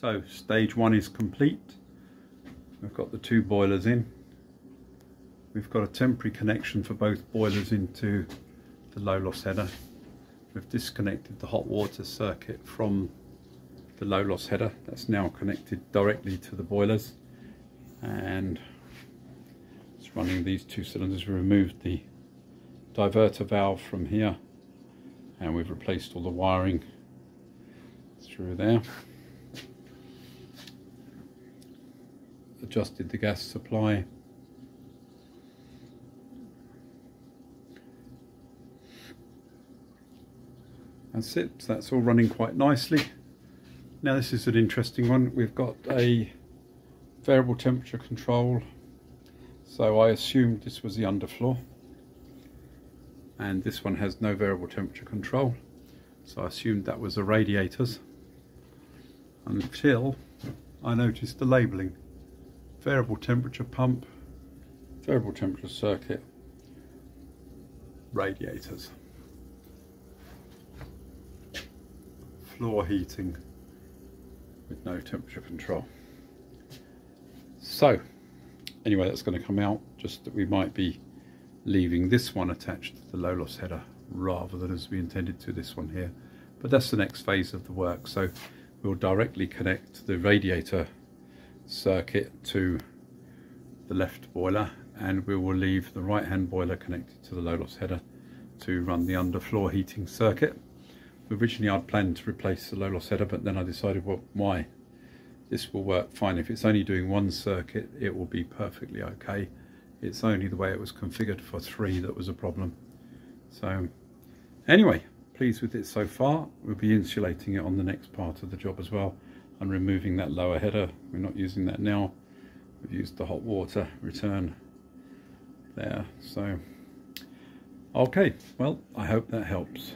So stage one is complete. We've got the two boilers in. We've got a temporary connection for both boilers into the low loss header. We've disconnected the hot water circuit from the low loss header. That's now connected directly to the boilers and it's running these two cylinders. We removed the diverter valve from here and we've replaced all the wiring through there. Adjusted the gas supply. That's it, that's all running quite nicely. Now this is an interesting one. We've got a variable temperature control. So I assumed this was the underfloor. And this one has no variable temperature control. So I assumed that was the radiators. Until I noticed the labelling. Variable temperature pump, variable temperature circuit, radiators. Floor heating with no temperature control. So, anyway, that's going to come out, just that we might be leaving this one attached to the low loss header rather than as we intended to this one here. But that's the next phase of the work. So we'll directly connect the radiator circuit to the left boiler and we will leave the right hand boiler connected to the low loss header to run the underfloor heating circuit. Originally I'd planned to replace the low loss header but then I decided well why this will work fine. If it's only doing one circuit, it will be perfectly okay. It's only the way it was configured for three that was a problem. So anyway, pleased with it so far. We'll be insulating it on the next part of the job as well and removing that lower header. We're not using that now. We've used the hot water return there. So, okay, well, I hope that helps.